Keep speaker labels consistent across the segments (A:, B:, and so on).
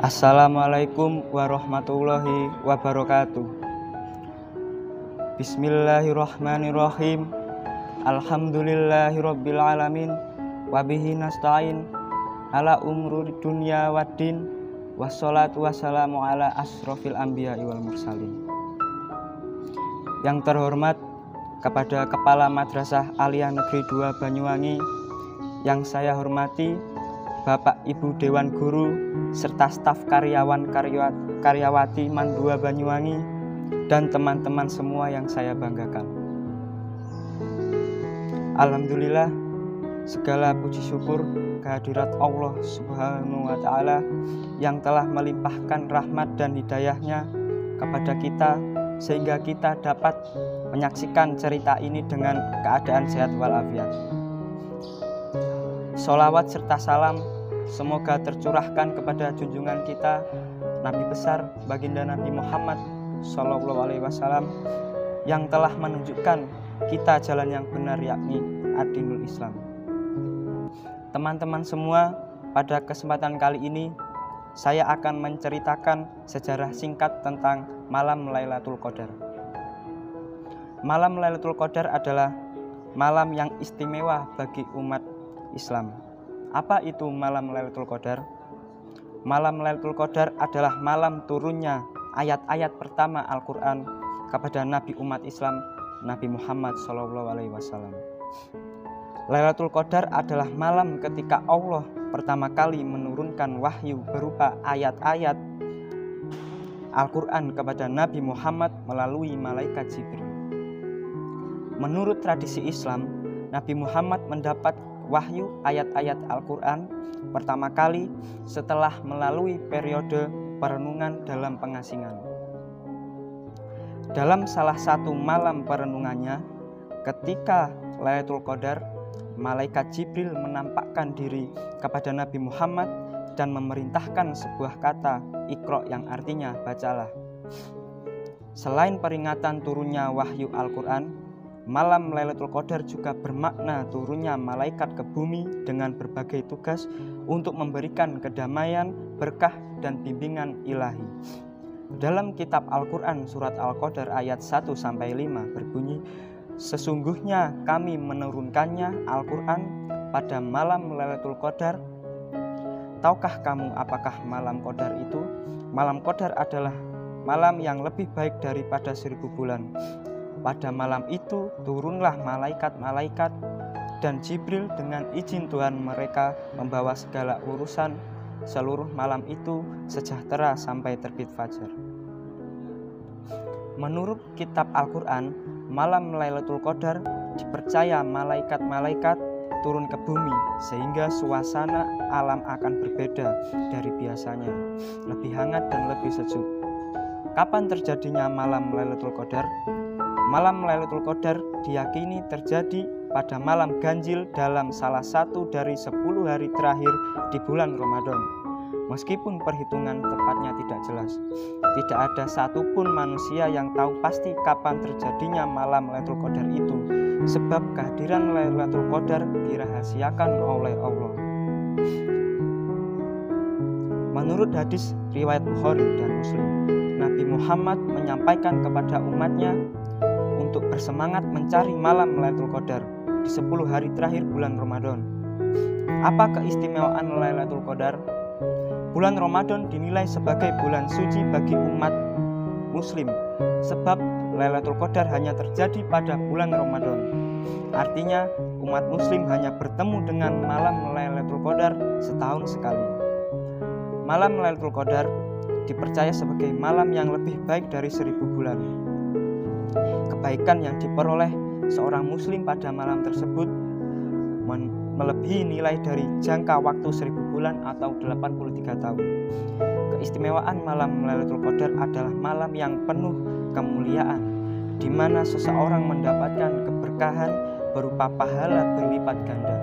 A: Assalamualaikum warahmatullahi wabarakatuh. Bismillahirrahmanirrahim. Alhamdulillahirabbil alamin wa bihi nasta'in ala umrul dunya waddin wassalatu wassalamu ala asrofil anbiya wal mursalin. Yang terhormat kepada Kepala Madrasah Aliyah Negeri 2 Banyuwangi yang saya hormati Bapak Ibu Dewan Guru serta staf karyawan karyawati Mandua Banyuwangi dan teman-teman semua yang saya banggakan. Alhamdulillah segala puji syukur kehadirat Allah Subhanahu wa taala yang telah melimpahkan rahmat dan hidayahnya kepada kita sehingga kita dapat menyaksikan cerita ini dengan keadaan sehat walafiat. Solawat serta salam semoga tercurahkan kepada junjungan kita Nabi besar baginda Nabi Muhammad Shallallahu Alaihi Wasallam yang telah menunjukkan kita jalan yang benar yakni adinul Islam. Teman-teman semua, pada kesempatan kali ini saya akan menceritakan sejarah singkat tentang malam Lailatul Qadar. Malam Lailatul Qadar adalah malam yang istimewa bagi umat Islam. Apa itu malam Lailatul Qadar? Malam Lailatul Qadar adalah malam turunnya ayat-ayat pertama Al-Qur'an kepada nabi umat Islam Nabi Muhammad SAW. Lailatul Qadar adalah malam ketika Allah pertama kali menurunkan wahyu berupa ayat-ayat Al-Quran kepada Nabi Muhammad melalui malaikat Jibril. Menurut tradisi Islam, Nabi Muhammad mendapat wahyu ayat-ayat Al-Quran pertama kali setelah melalui periode perenungan dalam pengasingan. Dalam salah satu malam perenungannya, ketika Lailatul Qadar, malaikat Jibril menampakkan diri kepada Nabi Muhammad dan memerintahkan sebuah kata ikro yang artinya bacalah. Selain peringatan turunnya wahyu Al-Quran, Malam Lailatul Qadar juga bermakna turunnya malaikat ke bumi dengan berbagai tugas untuk memberikan kedamaian, berkah, dan bimbingan ilahi. Dalam kitab Al-Quran surat Al-Qadar ayat 1 5 berbunyi, Sesungguhnya kami menurunkannya Al-Quran pada malam Lailatul Qadar. Tahukah kamu apakah malam Qadar itu? Malam Qadar adalah malam yang lebih baik daripada seribu bulan pada malam itu turunlah malaikat-malaikat dan Jibril dengan izin Tuhan mereka membawa segala urusan seluruh malam itu sejahtera sampai terbit fajar. Menurut kitab Al-Quran, malam Lailatul Qadar dipercaya malaikat-malaikat turun ke bumi sehingga suasana alam akan berbeda dari biasanya, lebih hangat dan lebih sejuk. Kapan terjadinya malam Lailatul Qadar? Malam Lailatul Qadar diyakini terjadi pada malam ganjil dalam salah satu dari 10 hari terakhir di bulan Ramadan. Meskipun perhitungan tepatnya tidak jelas, tidak ada satupun manusia yang tahu pasti kapan terjadinya malam Lailatul Qadar itu, sebab kehadiran Lailatul Qadar dirahasiakan oleh Allah. Menurut hadis riwayat Bukhari dan Muslim, Nabi Muhammad menyampaikan kepada umatnya untuk bersemangat mencari malam Lailatul Qadar di 10 hari terakhir bulan Ramadan. Apa keistimewaan Lailatul Qadar? Bulan Ramadan dinilai sebagai bulan suci bagi umat muslim sebab Lailatul Qadar hanya terjadi pada bulan Ramadan. Artinya umat muslim hanya bertemu dengan malam Lailatul Qadar setahun sekali. Malam Lailatul Qadar dipercaya sebagai malam yang lebih baik dari seribu bulan kebaikan yang diperoleh seorang muslim pada malam tersebut melebihi nilai dari jangka waktu seribu bulan atau 83 tahun. Keistimewaan malam Lailatul Qadar adalah malam yang penuh kemuliaan di mana seseorang mendapatkan keberkahan berupa pahala berlipat ganda.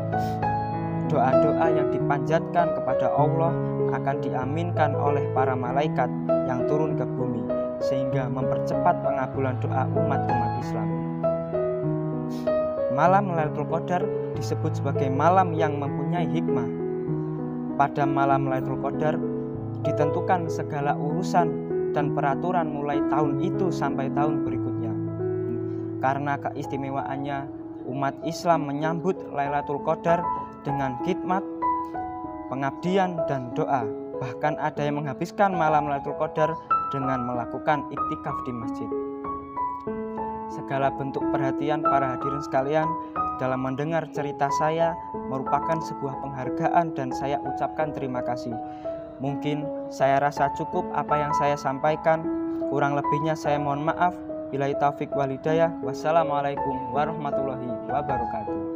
A: Doa-doa yang dipanjatkan kepada Allah akan diaminkan oleh para malaikat yang turun ke bumi mempercepat pengabulan doa umat-umat Islam. Malam Lailatul Qadar disebut sebagai malam yang mempunyai hikmah. Pada malam Lailatul Qadar, ditentukan segala urusan dan peraturan mulai tahun itu sampai tahun berikutnya. Karena keistimewaannya, umat Islam menyambut Lailatul Qadar dengan khidmat, pengabdian, dan doa. Bahkan ada yang menghabiskan malam Lailatul Qadar dengan melakukan iktikaf di masjid. Segala bentuk perhatian para hadirin sekalian dalam mendengar cerita saya merupakan sebuah penghargaan dan saya ucapkan terima kasih. Mungkin saya rasa cukup apa yang saya sampaikan. Kurang lebihnya saya mohon maaf. Bila taufik walidayah. Wassalamualaikum warahmatullahi wabarakatuh.